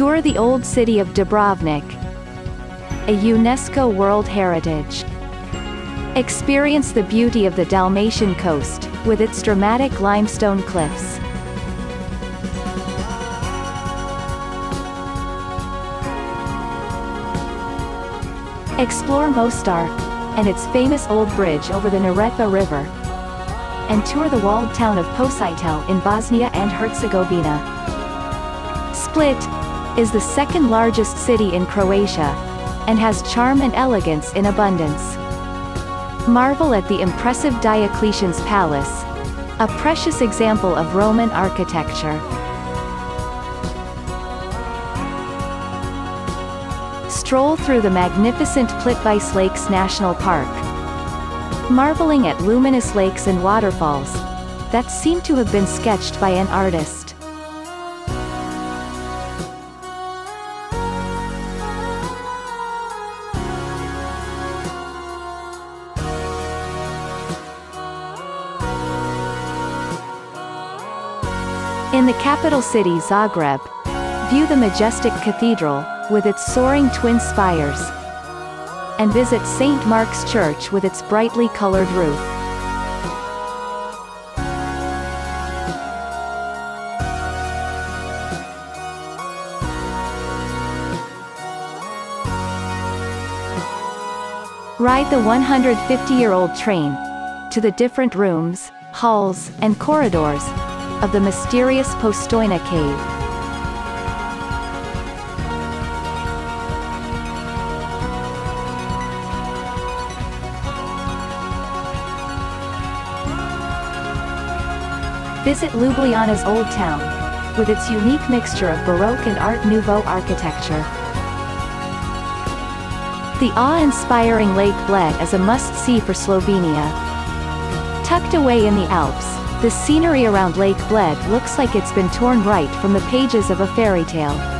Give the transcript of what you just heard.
Tour the old city of Dubrovnik. A UNESCO World Heritage. Experience the beauty of the Dalmatian coast, with its dramatic limestone cliffs. Explore Mostar, and its famous old bridge over the Neretva River. And tour the walled town of Počitelj in Bosnia and Herzegovina. Split is the second largest city in Croatia, and has charm and elegance in abundance. Marvel at the impressive Diocletian's Palace, a precious example of Roman architecture. Stroll through the magnificent Plitvice Lakes National Park. Marveling at luminous lakes and waterfalls that seem to have been sketched by an artist. In the capital city Zagreb, view the majestic cathedral, with its soaring twin spires. And visit St. Mark's Church with its brightly colored roof. Ride the 150-year-old train to the different rooms, halls, and corridors of the mysterious Postojna cave. Visit Ljubljana's Old Town, with its unique mixture of Baroque and Art Nouveau architecture. The awe-inspiring Lake Bled is a must-see for Slovenia. Tucked away in the Alps, the scenery around Lake Bled looks like it's been torn right from the pages of a fairy tale.